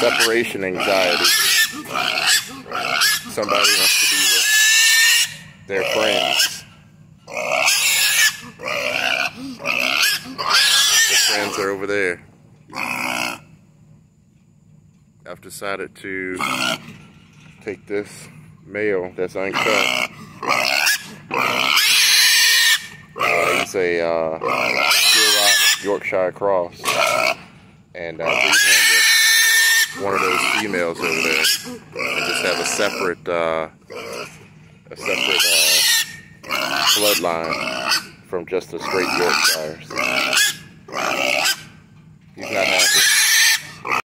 separation anxiety. Somebody wants to be with their friends. The friends are over there. I've decided to take this male that's uncut. Uh, he's a uh, Yorkshire Cross. And uh, breed him with one of those females over there. And just have a separate, uh, a separate uh, bloodline from just the straight Yorkshires. He's not